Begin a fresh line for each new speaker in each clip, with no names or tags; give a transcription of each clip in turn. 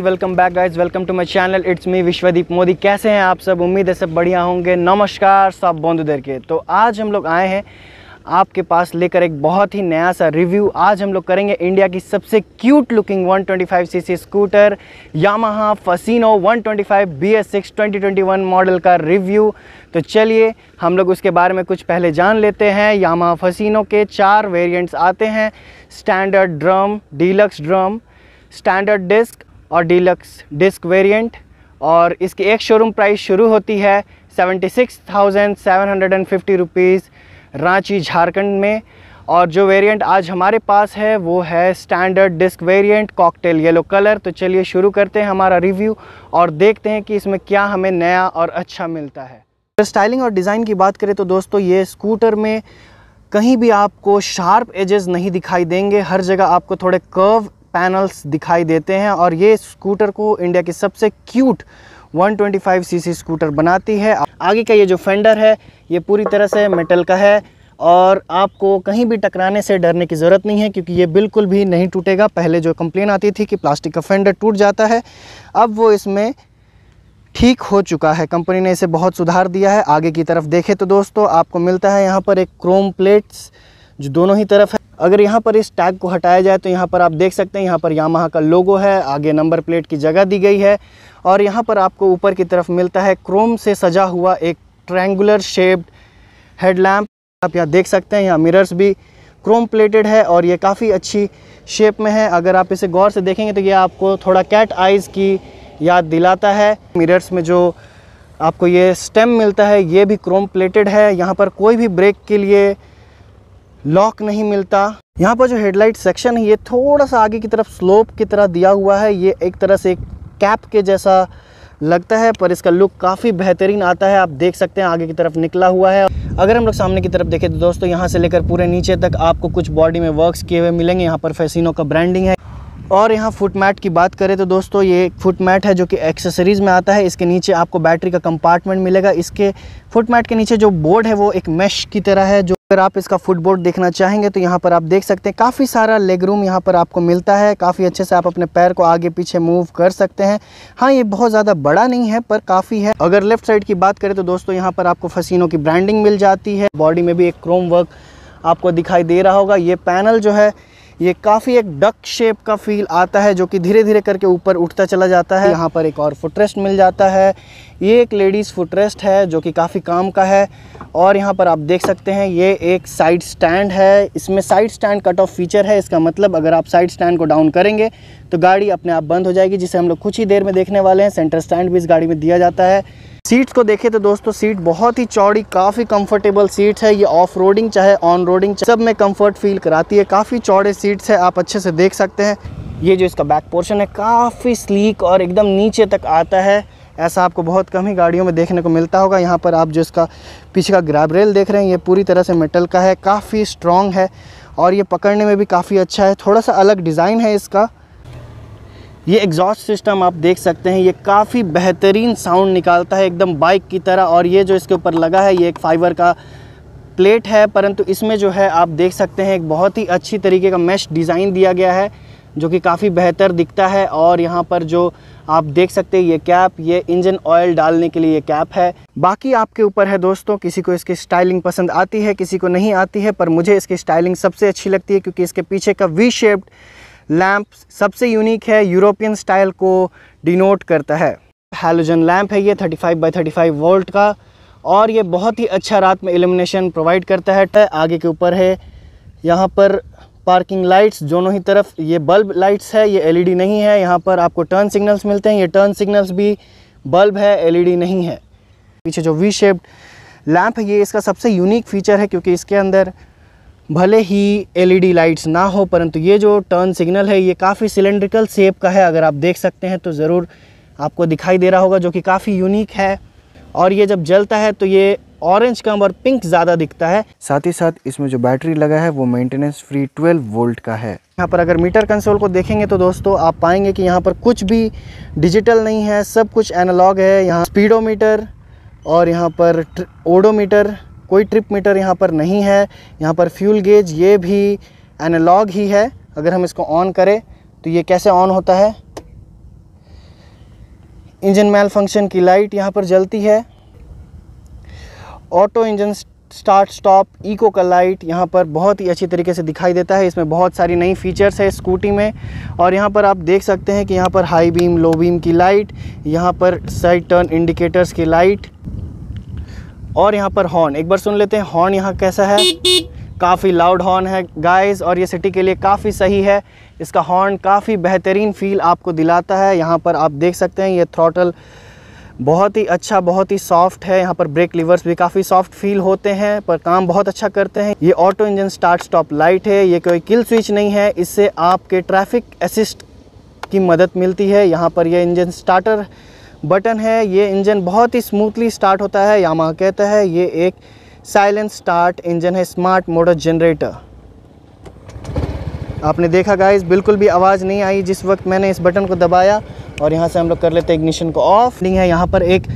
And welcome back guys welcome to my channel it's me Vishwadeep Modi कैसे हैं आप सब? उम्मीद है सब बढ़िया होंगे। नमस्कार सब बंधुदर के। तो आज हम लोग आए हैं आपके पास लेकर एक बहुत ही नया सा रिव्यू। आज हम लोग करेंगे इंडिया की सबसे cute looking 125 CC scooter Yamaha Fascino 125 BS6 2021 model का रिव्यू। तो चलिए, हम लोग उसके बारे में कुछ पहले जान लेते हैं। यामाहा फसीनो के चार वेरिएंट्स आते हैं। Standard drum deluxe drum standard disc और डीलक्स डिस्क वेरिएंट और इसकी एक शोरूम प्राइस शुरू होती है seventy six thousand seven hundred and fifty rupees Ranchi, Jharkhand में। और जो वेरिएंट आज हमारे पास है, वो है standard disc variant cocktail yellow colour तो चलिए शुरू करते हैं हमारा रिव्यू और देखते हैं कि इसमें क्या हमें नया और अच्छा मिलता है। अगर स्टाइलिंग और डिज़ाइन की बात करें तो दोस्तों, ये स्कूटर में कहीं भी आपको शार्प एजेस नहीं दिखाई देंगे। हर जगह आपको थोड़े कर्व पैनल्स दिखाई देते हैं और ये स्कूटर को इंडिया की सबसे क्यूट 125 सीसी स्कूटर बनाती है। आगे का ये जो फेंडर है, ये पूरी तरह से मेटल का है और आपको कहीं भी टकराने से डरने की ज़रूरत नहीं है क्योंकि ये बिल्कुल भी नहीं टूटेगा। पहले जो कंप्लेन आती थी कि प्लास्टिक का फेंडर टूट जाता है, अब वो इसमें ठीक हो चुका है। कंपनी ने इसे बहुत सुधार दिया है। आगे की तरफ़ देखें तो दोस्तों, आपको मिलता है यहाँ पर एक क्रोम प्लेट्स जो दोनों ही तरफ़ है। अगर यहाँ पर इस टैग को हटाया जाए तो यहाँ पर आप देख सकते हैं, यहाँ पर यामाहा का लोगो है, आगे नंबर प्लेट की जगह दी गई है और यहाँ पर आपको ऊपर की तरफ़ मिलता है क्रोम से सजा हुआ एक ट्रैंगुलर शेप्ड हेडलैम्प आप यहाँ देख सकते हैं, यहाँ मिरर्स भी क्रोम प्लेटेड है और ये काफ़ी अच्छी शेप में है। अगर आप इसे गौर से देखेंगे तो ये आपको थोड़ा कैट आइज़ की याद दिलाता है। मिरर्स में जो आपको ये स्टेम मिलता है, ये भी क्रोम प्लेटेड है। यहाँ पर कोई भी ब्रेक के लिए लॉक नहीं मिलता। यहाँ पर जो हेडलाइट सेक्शन है, ये थोड़ा सा आगे की तरफ़ स्लोप की तरह दिया हुआ है। ये एक तरह से कैप के जैसा लगता है, पर इसका लुक काफ़ी बेहतरीन आता है। आप देख सकते हैं, आगे की तरफ़ निकला हुआ है। अगर हम लोग सामने की तरफ़ देखें तो दोस्तों, यहाँ से लेकर पूरे नीचे तक आपको कुछ बॉडी में वर्क्स किए हुए मिलेंगे। यहाँ पर फैसिनो का ब्रांडिंग है। और यहाँ फुट मैट की बात करें तो दोस्तों, ये एक फुट मैट है जो कि एक्सेसरीज़ में आता है। इसके नीचे आपको बैटरी का कंपार्टमेंट मिलेगा। इसके फुट मैट के नीचे जो बोर्ड है, वो एक मैश की तरह है, जो अगर आप इसका फुटबोर्ड देखना चाहेंगे तो यहाँ पर आप देख सकते हैं, काफ़ी सारा लेग रूम यहाँ पर आपको मिलता है। काफ़ी अच्छे से आप अपने पैर को आगे पीछे मूव कर सकते हैं। हाँ ये बहुत ज़्यादा बड़ा नहीं है, पर काफ़ी है। अगर लेफ़्ट साइड की बात करें तो दोस्तों, यहाँ पर आपको फसीनों की ब्रांडिंग मिल जाती है। बॉडी में भी एक क्रोम वर्क आपको दिखाई दे रहा होगा। ये पैनल जो है ये काफ़ी एक डक शेप का फील आता है, जो कि धीरे धीरे करके ऊपर उठता चला जाता है। यहाँ पर एक और फुटरेस्ट मिल जाता है। ये एक लेडीज़ फुटरेस्ट है, जो कि काफ़ी काम का है। और यहाँ पर आप देख सकते हैं, ये एक साइड स्टैंड है। इसमें side stand cut off feature है। इसका मतलब अगर आप साइड स्टैंड को डाउन करेंगे तो गाड़ी अपने आप बंद हो जाएगी, जिसे हम लोग कुछ ही देर में देखने वाले हैं। सेंटर स्टैंड भी इस गाड़ी में दिया जाता है। सीट्स को देखें तो दोस्तों सीट बहुत ही चौड़ी, काफ़ी कंफर्टेबल सीट्स है। ये ऑफ़ रोडिंग चाहे ऑन रोडिंग सब में कंफर्ट फील कराती है। काफ़ी चौड़े सीट्स है, आप अच्छे से देख सकते हैं। ये जो इसका बैक पोर्शन है, काफ़ी स्लीक और एकदम नीचे तक आता है। ऐसा आपको बहुत कम ही गाड़ियों में देखने को मिलता होगा। यहाँ पर आप जो इसका पीछे का ग्रैब रेल देख रहे हैं, ये पूरी तरह से मेटल का है, काफ़ी स्ट्रॉन्ग है और ये पकड़ने में भी काफ़ी अच्छा है। थोड़ा सा अलग डिज़ाइन है इसका। ये एग्जॉस्ट सिस्टम आप देख सकते हैं, ये काफ़ी बेहतरीन साउंड निकालता है, एकदम बाइक की तरह, और ये जो इसके ऊपर लगा है, ये एक फाइबर का प्लेट है, परंतु इसमें जो है, आप देख सकते हैं, एक बहुत ही अच्छी तरीके का मैश डिज़ाइन दिया गया है, जो कि काफ़ी बेहतर दिखता है, और यहाँ पर जो आप देख सकते हैं, ये कैप ये इंजन ऑयल डालने के लिए ये कैप है। बाकी आपके ऊपर है दोस्तों, किसी को इसकी स्टाइलिंग पसंद आती है, किसी को नहीं आती है, पर मुझे इसकी स्टाइलिंग सबसे अच्छी लगती है, क्योंकि इसके पीछे का वी शेप्ड लैम्प सबसे यूनिक है, यूरोपियन स्टाइल को डिनोट करता है। हेलोजन लैम्प है ये 35 बाई 35 वोल्ट का, और ये बहुत ही अच्छा रात में इल्यूमिनेशन प्रोवाइड करता है। आगे के ऊपर है, यहाँ पर पार्किंग लाइट्स दोनों ही तरफ़, ये बल्ब लाइट्स है, ये एलईडी नहीं है, यहाँ पर आपको टर्न सिग्नल्स मिलते हैं, ये टर्न सिग्नल्स भी बल्ब है, एलईडी नहीं है। पीछे जो वी शेप्ड लैम्प है, ये इसका सबसे यूनिक फीचर है, क्योंकि इसके अंदर भले ही एलईडी लाइट्स ना हो, परंतु ये जो टर्न सिग्नल है, ये काफ़ी सिलेंड्रिकल शेप का है। अगर आप देख सकते हैं तो ज़रूर आपको दिखाई दे रहा होगा, जो कि काफ़ी यूनिक है। और ये जब जलता है तो ये ऑरेंज कम और पिंक ज़्यादा दिखता है। साथ ही साथ इसमें जो बैटरी लगा है, वो मेंटेनेंस फ्री 12 वोल्ट का है। यहाँ पर अगर मीटर कंसोल को देखेंगे तो दोस्तों, आप पाएँगे कि यहाँ पर कुछ भी डिजिटल नहीं है, सब कुछ एनालॉग है। यहाँ स्पीडोमीटर और यहाँ पर ओडोमीटर कोई ट्रिप मीटर यहाँ पर नहीं है, यहाँ पर फ्यूल गेज, ये भी एनालॉग ही है, अगर हम इसको ऑन करें तो ये कैसे ऑन होता है? इंजन मेल फ़ंक्शन की लाइट यहाँ पर जलती है। Auto engine start stop eco का लाइट यहाँ पर बहुत ही अच्छी तरीके से दिखाई देता है। इसमें बहुत सारी नई फीचर्स है स्कूटी में। और यहाँ पर आप देख सकते हैं कि यहाँ पर हाई बीम लो बीम की लाइट यहाँ पर साइड टर्न इंडिकेटर्स की लाइट और यहाँ पर हॉर्न एक बार सुन लेते हैं हॉर्न यहाँ कैसा है? काफ़ी लाउड हॉर्न है गाइस और ये सिटी के लिए काफ़ी सही है। इसका हॉर्न काफ़ी बेहतरीन फील आपको दिलाता है। यहाँ पर आप देख सकते हैं, ये थ्रॉटल बहुत ही अच्छा बहुत ही सॉफ्ट है। यहाँ पर ब्रेक लिवर्स भी काफ़ी सॉफ्ट फील होते हैं, पर काम बहुत अच्छा करते हैं। ये auto engine start stop light है, ये कोई किल स्विच नहीं है। इससे आपके ट्रैफ़िक असिस्ट की मदद मिलती है। यहाँ पर यह इंजन स्टार्टर बटन है, ये इंजन बहुत ही स्मूथली स्टार्ट होता है यामा कहता है, ये एक साइलेंट स्टार्ट इंजन है स्मार्ट मोटर जनरेटर आपने देखा गाइस बिल्कुल भी आवाज़ नहीं आई जिस वक्त मैंने इस बटन को दबाया, और यहाँ से हम लोग कर लेते हैं इग्निशन को ऑफ़ नहीं है, यहाँ पर एक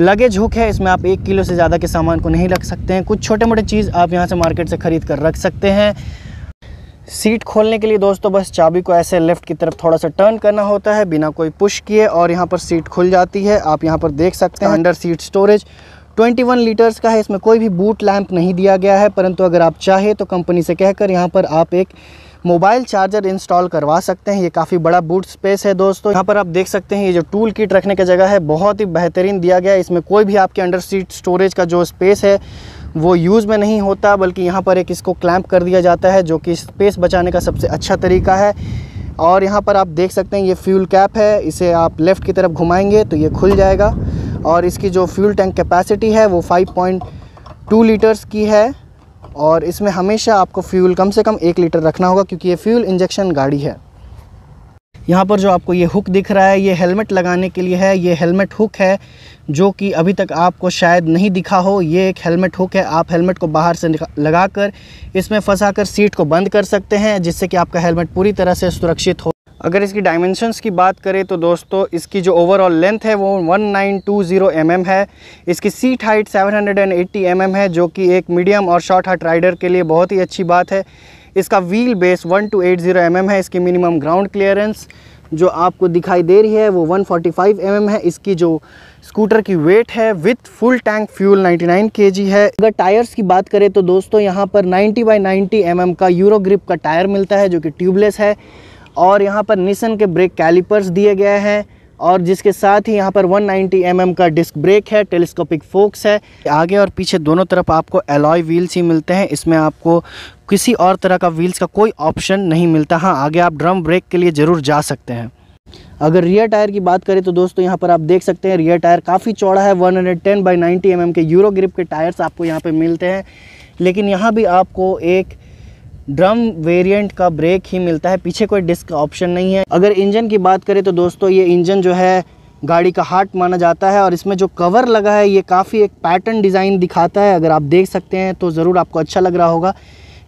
लगेज हुक है, इसमें आप एक किलो से ज़्यादा के सामान को नहीं रख सकते हैं। कुछ छोटे मोटे चीज़ आप यहाँ से मार्केट से ख़रीद कर रख सकते हैं। सीट खोलने के लिए दोस्तों बस चाबी को ऐसे लेफ़्ट की तरफ़ थोड़ा सा टर्न करना होता है, बिना कोई पुश किए और यहाँ पर सीट खुल जाती है। आप यहाँ पर देख सकते हैं अंडर सीट स्टोरेज 21 लीटर्स का है। इसमें कोई भी बूट लैंप नहीं दिया गया है, परंतु अगर आप चाहे तो कंपनी से कहकर यहाँ पर आप एक मोबाइल चार्जर इंस्टॉल करवा सकते हैं। ये काफ़ी बड़ा बूट स्पेस है दोस्तों। यहाँ पर आप देख सकते हैं, ये जो टूल किट रखने का जगह है, बहुत ही बेहतरीन दिया गया है। इसमें कोई भी आपके अंडर सीट स्टोरेज का जो स्पेस है वो यूज़ में नहीं होता, बल्कि यहाँ पर एक इसको क्लैंप कर दिया जाता है, जो कि स्पेस बचाने का सबसे अच्छा तरीका है। और यहाँ पर आप देख सकते हैं, ये फ्यूल कैप है, इसे आप लेफ़्ट की तरफ़ घुमाएँगे तो ये खुल जाएगा। और इसकी जो फ्यूल टैंक कैपेसिटी है, वो 5.2 लीटर्स की है। और इसमें हमेशा आपको फ्यूल कम से कम एक लीटर रखना होगा, क्योंकि ये फ्यूल इंजेक्शन गाड़ी है। यहाँ पर जो आपको ये हुक दिख रहा है, ये हेलमेट लगाने के लिए है, ये हेलमेट हुक है, जो कि अभी तक आपको शायद नहीं दिखा हो, ये एक हेलमेट हुक है, आप हेलमेट को बाहर से लगा कर इसमें फंसा कर सीट को बंद कर सकते हैं, जिससे कि आपका हेलमेट पूरी तरह से सुरक्षित हो। अगर इसकी डायमेंशंस की बात करें तो दोस्तों, इसकी जो ओवरऑल लेंथ है वो 1920 mm है। इसकी सीट हाइट 780 mm है, जो कि एक मीडियम और शॉर्ट हार्ट राइडर के लिए बहुत ही अच्छी बात है। इसका व्हील बेस 1280 mm है, इसकी मिनिमम ग्राउंड क्लियरेंस जो आपको दिखाई दे रही है, वो 145 mm है। इसकी जो स्कूटर की वेट है with full tank fuel 99 KG है। अगर टायर्स की बात करें तो दोस्तों, यहाँ पर 90 बाई 90 mm का यूरो ग्रिप का टायर मिलता है, जो कि ट्यूबलेस है। और यहाँ पर निसन के ब्रेक कैलिपर्स दिए गए हैं। और जिसके साथ ही यहाँ पर 190 नाइन्टी mm का डिस्क ब्रेक है टेलीस्कोपिक फोक्स है। आगे और पीछे दोनों तरफ़ आपको एलॉय व्हील्स ही मिलते हैं। इसमें आपको किसी और तरह का व्हील्स का कोई ऑप्शन नहीं मिलता। हाँ आगे आप ड्रम ब्रेक के लिए ज़रूर जा सकते हैं। अगर रियर टायर की बात करें तो दोस्तों यहाँ पर आप देख सकते हैं रियर टायर काफ़ी चौड़ा है 110 hundred ten by ninety mm के यूरो ग्रिप के टायर्स आपको यहाँ पे मिलते हैं। लेकिन यहाँ भी आपको एक ड्रम वेरिएंट का ब्रेक ही मिलता है, पीछे कोई डिस्क ऑप्शन नहीं है। अगर इंजन की बात करें तो दोस्तों, ये इंजन जो है, गाड़ी का हार्ट माना जाता है और इसमें जो कवर लगा है, ये काफ़ी एक पैटर्न डिज़ाइन दिखाता है। अगर आप देख सकते हैं तो ज़रूर आपको अच्छा लग रहा होगा।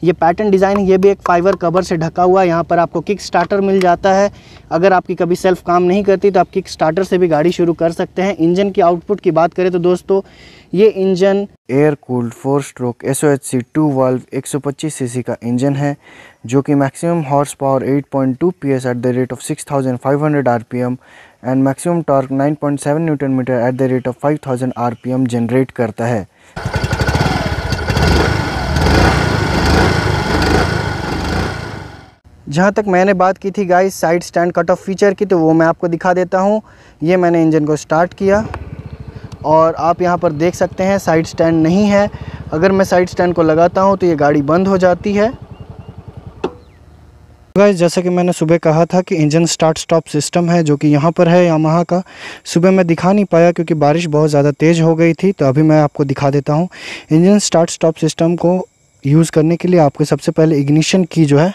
ये पैटर्न डिज़ाइन, ये भी एक फाइबर कवर से ढका हुआ है। यहाँ पर आपको किक स्टार्टर मिल जाता है। अगर आपकी कभी सेल्फ काम नहीं करती तो आप किक स्टार्टर से भी गाड़ी शुरू कर सकते हैं। इंजन की आउटपुट की बात करें तो दोस्तों ये engine air cooled four stroke S O H C two valve एक सौ पच्चीस सी सी का इंजन है, जो कि maximum horse power 8.2 two P S at the rate of six thousand five hundred R P M and maximum torque 9.7 newton metre at the rate of five thousand R P M generate करता है। जहाँ तक मैंने बात की थी guys side stand cut off feature की तो वो मैं आपको दिखा देता हूँ। ये मैंने इंजन को स्टार्ट किया। और आप यहाँ पर देख सकते हैं साइड स्टैंड नहीं है। अगर मैं साइड स्टैंड को लगाता हूँ तो ये गाड़ी बंद हो जाती है। गाइस जैसा कि मैंने सुबह कहा था कि इंजन स्टार्ट स्टॉप सिस्टम है, जो कि यहाँ पर है यामाहा का। सुबह मैं दिखा नहीं पाया क्योंकि बारिश बहुत ज़्यादा तेज़ हो गई थी तो अभी मैं आपको दिखा देता हूँ। इंजन स्टार्ट स्टॉप सिस्टम को यूज़ करने के लिए आपको सबसे पहले इग्निशन की जो है,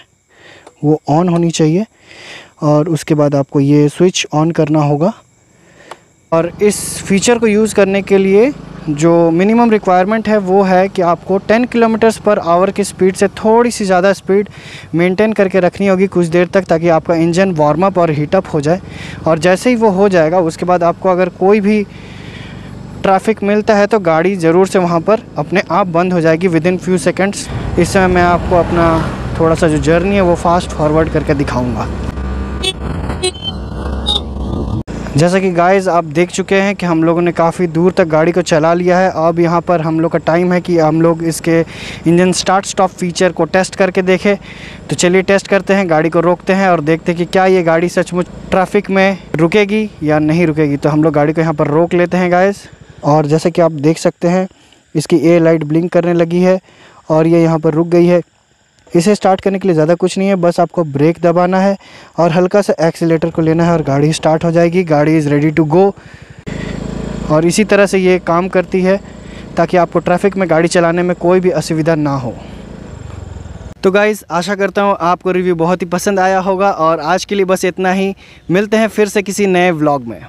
वो ऑन होनी चाहिए। और उसके बाद आपको ये स्विच ऑन करना होगा। और इस फीचर को यूज़ करने के लिए जो मिनिमम रिक्वायरमेंट है, वो है कि आपको 10 किलोमीटर्स पर आवर की स्पीड से थोड़ी सी ज़्यादा स्पीड मेंटेन करके रखनी होगी कुछ देर तक, ताकि आपका इंजन वार्म अप और हीटअप हो जाए। और जैसे ही वो हो जाएगा, उसके बाद आपको अगर कोई भी ट्रैफ़िक मिलता है तो गाड़ी ज़रूर से वहाँ पर अपने आप बंद हो जाएगी विद इन फ्यू सेकेंड्स इस समय मैं आपको अपना थोड़ा सा जो जर्नी है, वो फास्ट फॉरवर्ड करके दिखाऊँगा। जैसा कि गाइस आप देख चुके हैं कि हम लोगों ने काफ़ी दूर तक गाड़ी को चला लिया है। अब यहाँ पर हम लोग का टाइम है कि हम लोग इसके इंजन स्टार्ट स्टॉप फीचर को टेस्ट करके देखें। तो चलिए टेस्ट करते हैं, गाड़ी को रोकते हैं और देखते हैं कि क्या ये गाड़ी सचमुच ट्रैफ़िक में रुकेगी या नहीं रुकेगी। तो हम लोग गाड़ी को यहाँ पर रोक लेते हैं गाइस और जैसे कि आप देख सकते हैं, इसकी ए लाइट ब्लिंक करने लगी है और ये यहाँ पर रुक गई है। इसे स्टार्ट करने के लिए ज़्यादा कुछ नहीं है, बस आपको ब्रेक दबाना है और हल्का सा एक्सीटर को लेना है और गाड़ी स्टार्ट हो जाएगी। गाड़ी इज़ रेडी टू गो और इसी तरह से ये काम करती है ताकि आपको ट्रैफ़िक में, गाड़ी चलाने में कोई भी असुविधा ना हो। तो गाइज़ आशा करता हूँ आपको रिव्यू बहुत ही पसंद आया होगा और आज के लिए बस इतना ही। मिलते हैं फिर से किसी नए व्लॉग में।